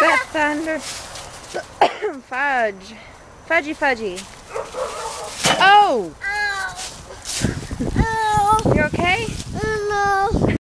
That thunder. Fudge. Fudgy fudgy. Oh!